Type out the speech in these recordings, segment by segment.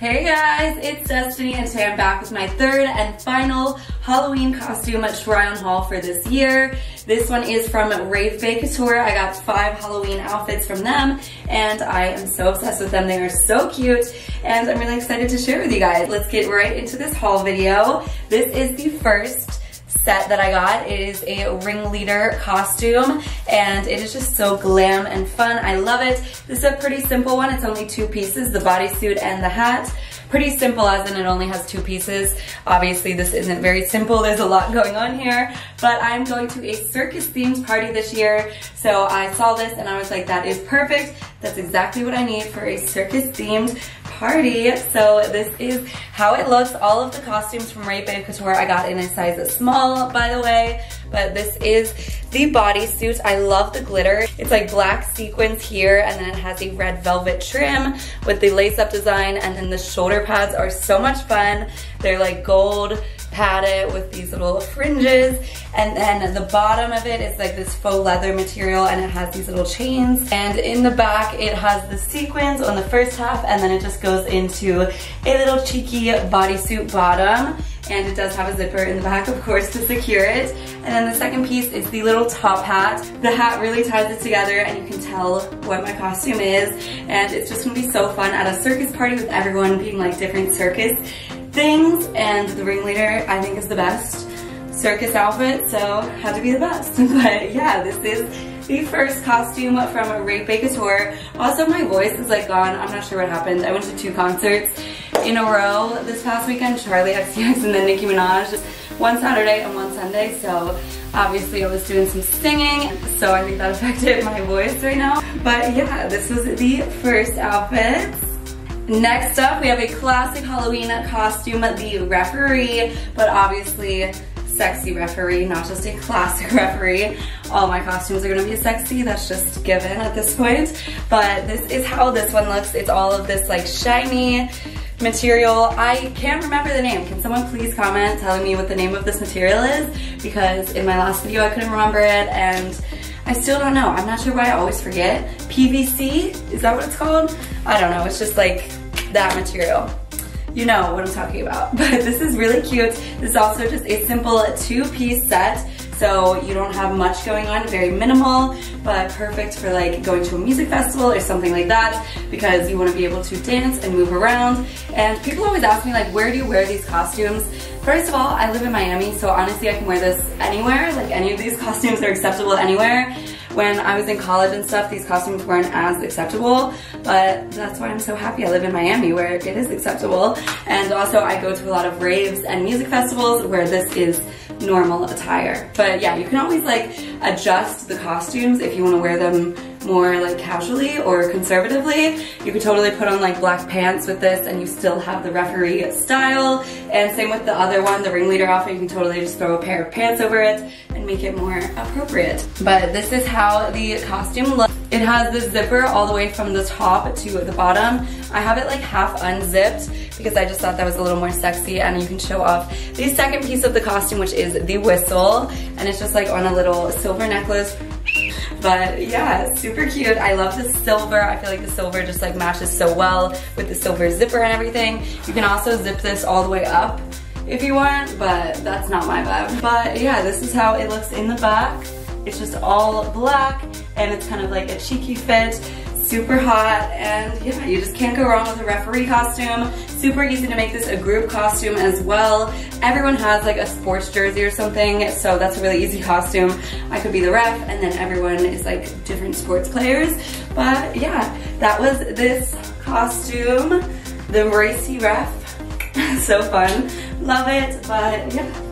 Hey guys, it's Destiny and today I'm back with my third and final Halloween costume try on haul for this year. This one is from Rave Bae Couture. I got five Halloween outfits from them and I am so obsessed with them. They are so cute and I'm really excited to share with you guys. Let's get right into this haul video. This is the first set that I got. It is a ringleader costume and it is just so glam and fun. I love it. This is a pretty simple one. It's only two pieces, the bodysuit and the hat. Pretty simple as in it only has two pieces. Obviously this isn't very simple. There's a lot going on here, but I'm going to a circus themed party this year. So I saw this and I was like, that is perfect. That's exactly what I need for a circus themed party. So this is how it looks. All of the costumes from Rave Bae Couture I got in a size small, by the way. But this is the bodysuit. I love the glitter. It's like black sequins here and then it has a red velvet trim with the lace up design and then the shoulder pads are so much fun. They're like gold padded with these little fringes and then the bottom of it is like this faux leather material and it has these little chains. And in the back it has the sequins on the first half and then it just goes into a little cheeky bodysuit bottom. And it does have a zipper in the back of course to secure it. And then the second piece is the little top hat. The hat really ties it together and you can tell what my costume is. And it's just gonna be so fun at a circus party with everyone being like different circus things and the ringleader I think is the best. Circus outfit so had to be the best. But yeah this is the first costume from Rave Bae Couture also my voice is like gone. I'm not sure what happened. I went to two concerts in a row this past weekend Charli XCX and then Nicki Minaj one Saturday and one Sunday. So obviously I was doing some singing so I think that affected my voice right now. But yeah this was the first outfit Next up, we have a classic Halloween costume, the referee, but obviously sexy referee, not just a classic referee. All my costumes are gonna be sexy, that's just given at this point. But this is how this one looks. It's all of this like shiny material. I can't remember the name. Can someone please comment telling me what the name of this material is? Because in my last video I couldn't remember it and I still don't know. I'm not sure why I always forget. PVC, is that what it's called? I don't know, it's just like that material. You know what I'm talking about. But this is really cute. This is also just a simple two-piece set. So you don't have much going on, very minimal, but perfect for like going to a music festival or something like that because you wanna be able to dance and move around. And people always ask me like, where do you wear these costumes? First of all, I live in Miami, so honestly I can wear this anywhere. Like any of these costumes are acceptable anywhere when I was in college and stuff, these costumes weren't as acceptable, but that's why I'm so happy I live in Miami where it is acceptable. And also I go to a lot of raves and music festivals where this is normal attire. But yeah, you can always like adjust the costumes if you want to wear them more like casually or conservatively. You could totally put on like black pants with this and you still have the referee style. And same with the other one, the ringleader outfit, you can totally just throw a pair of pants over it make it more appropriate. But this is how the costume looks. It has the zipper all the way from the top to the bottom. I have it like half unzipped because I just thought that was a little more sexy and you can show off the second piece of the costume which is the whistle and it's just like on a little silver necklace but yeah, super cute. I love the silver. I feel like the silver just like matches so well with the silver zipper and everything. You can also zip this all the way up if you want, but that's not my vibe. But yeah, this is how it looks in the back. It's just all black and it's kind of like a cheeky fit super hot and yeah you just can't go wrong with a referee costume. Super easy to make this a group costume as well. Everyone has like a sports jersey or something so that's a really easy costume. I could be the ref and then everyone is like different sports players. But yeah that was this costume. The racy ref so fun love it but yeah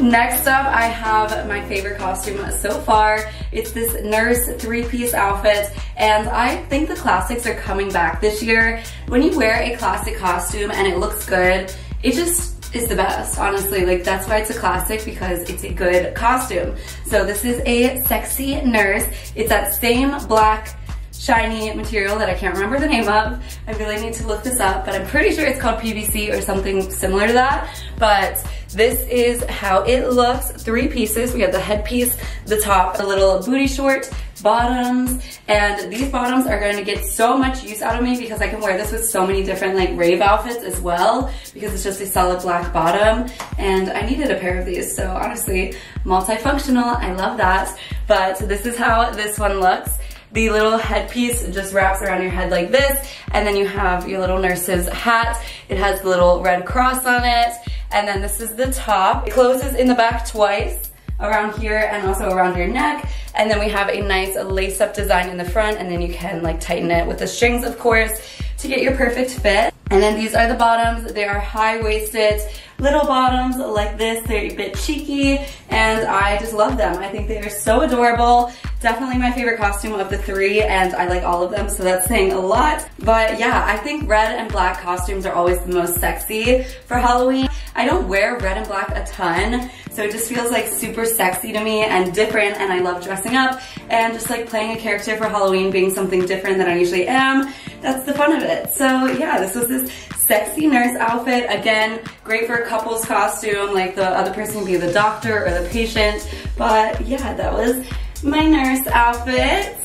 Next up, I have my favorite costume so far. It's this nurse three-piece outfit, and I think the classics are coming back this year. When you wear a classic costume and it looks good, it just is the best, honestly. Like, that's why it's a classic, because it's a good costume. So this is a sexy nurse. It's that same black shiny material that I can't remember the name of. I really need to look this up, but I'm pretty sure it's called PVC or something similar to that. But this is how it looks, three pieces. We have the headpiece, the top, a little booty short, bottoms. And these bottoms are gonna get so much use out of me because I can wear this with so many different like rave outfits as well because it's just a solid black bottom. And I needed a pair of these. So honestly, multifunctional, I love that. But this is how this one looks. The little headpiece just wraps around your head like this, and then you have your little nurse's hat. It has the little red cross on it, and then this is the top. It closes in the back twice, around here and also around your neck. And then we have a nice lace up design in the front and then you can like tighten it with the strings of course to get your perfect fit. And then these are the bottoms. They are high-waisted little bottoms like this. They're a bit cheeky and I just love them. I think they are so adorable. Definitely my favorite costume of the three and I like all of them so that's saying a lot. But yeah, I think red and black costumes are always the most sexy for Halloween. I don't wear red and black a ton so it just feels like super sexy to me and different and I love dressing up and just like playing a character for Halloween being something different than I usually am. That's the fun of it. So yeah, this was this sexy nurse outfit. Again, great for a couple's costume, like the other person can be the doctor or the patient. But yeah, that was my nurse outfit.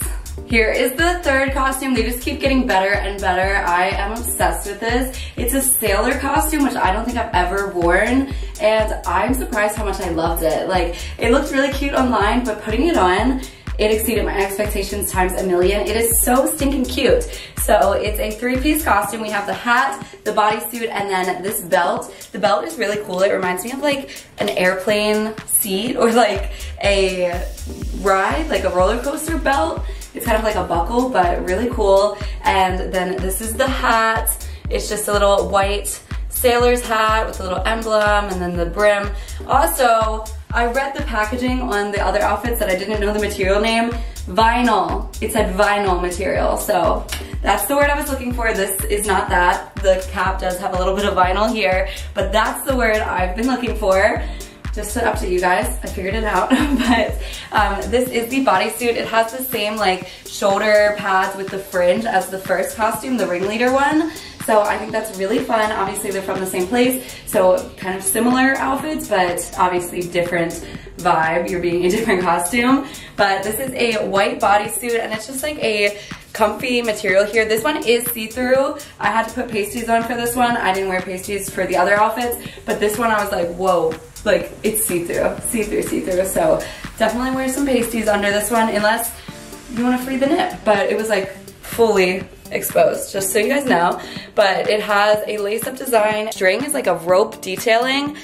Here is the third costume. They just keep getting better and better. I am obsessed with this. It's a sailor costume, which I don't think I've ever worn. And I'm surprised how much I loved it. Like, it looked really cute online, but putting it on, it exceeded my expectations times a million. It is so stinking cute. So it's a three-piece costume. We have the hat, the bodysuit, and then this belt. The belt is really cool. It reminds me of like an airplane seat or like a ride, like a roller coaster belt. It's kind of like a buckle, but really cool. And then this is the hat. It's just a little white sailor's hat with a little emblem and then the brim. Also, I read the packaging on the other outfits that I didn't know the material name. Vinyl. It said vinyl material. So that's the word I was looking for. This is not that. The cap does have a little bit of vinyl here, but that's the word I've been looking for. Just to up to you guys, I figured it out. but um, this is the bodysuit. It has the same like shoulder pads with the fringe as the first costume, the ringleader one. So I think that's really fun. Obviously they're from the same place, so kind of similar outfits, but obviously different vibe. You're being a different costume. But this is a white bodysuit and it's just like a comfy material here. This one is see-through. I had to put pasties on for this one. I didn't wear pasties for the other outfits, but this one I was like, whoa, like it's see-through, see-through, see-through. So definitely wear some pasties under this one unless you want to free the nip. But it was like fully exposed, just so you guys know. But it has a lace-up design. String is like a rope detailing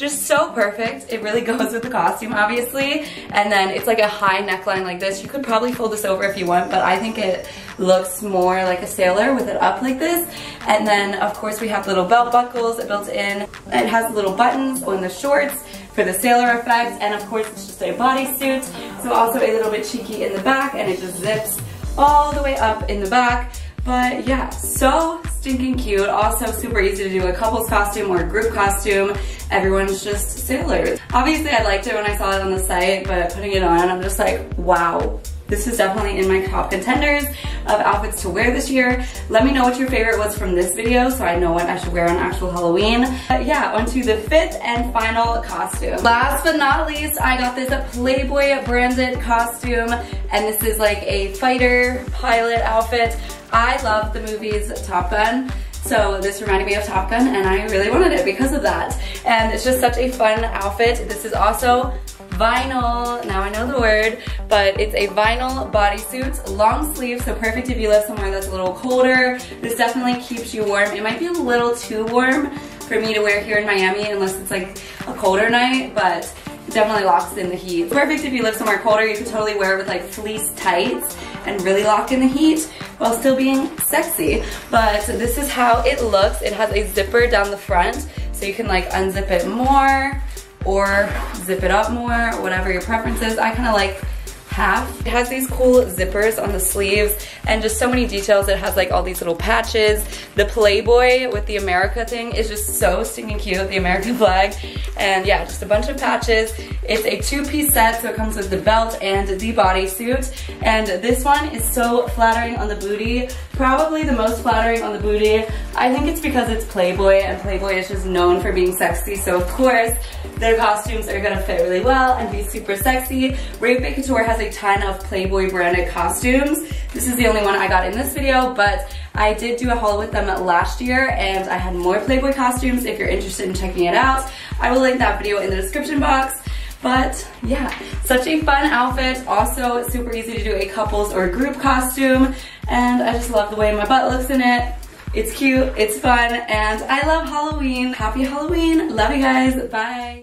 just so perfect. It really goes with the costume, obviously. And then it's like a high neckline like this. You could probably fold this over if you want, but I think it looks more like a sailor with it up like this. And then, of course, we have little belt buckles built in. It has little buttons on the shorts for the sailor effect. And of course, it's just a bodysuit. So also a little bit cheeky in the back and it just zips all the way up in the back. But yeah, so stinking cute. Also super easy to do a couple's costume or a group costume. Everyone's just sailors. Obviously I liked it when I saw it on the site, but putting it on, I'm just like, wow. This is definitely in my top contenders of outfits to wear this year. Let me know what your favorite was from this video so I know what I should wear on actual Halloween. But yeah, onto the fifth and final costume. Last but not least, I got this Playboy branded costume and this is like a fighter pilot outfit. I love the movies Top Gun. So this reminded me of Top Gun and I really wanted it because of that. And it's just such a fun outfit. This is also vinyl, now I know the word, but it's a vinyl bodysuit, long sleeve, so perfect if you live somewhere that's a little colder. This definitely keeps you warm. It might be a little too warm for me to wear here in Miami unless it's like a colder night, but it definitely locks in the heat. Perfect if you live somewhere colder, you could totally wear it with like fleece tights and really lock in the heat while still being sexy. But this is how it looks. It has a zipper down the front, so you can like unzip it more or zip it up more, whatever your preference is. I kind of like half. It has these cool zippers on the sleeves and just so many details. It has like all these little patches. The Playboy with the America thing is just so stinking cute, the American flag. And yeah, just a bunch of patches. It's a two-piece set, so it comes with the belt and the bodysuit. And this one is so flattering on the booty. Probably the most flattering on the booty. I think it's because it's Playboy, and Playboy is just known for being sexy, so of course, their costumes are gonna fit really well and be super sexy. Rave Couture has a ton of Playboy branded costumes. This is the only one I got in this video, but I did do a haul with them last year and I had more Playboy costumes if you're interested in checking it out. I will link that video in the description box. But yeah, such a fun outfit. Also super easy to do a couples or group costume. And I just love the way my butt looks in it. It's cute, it's fun, and I love Halloween. Happy Halloween. Love you guys. Bye.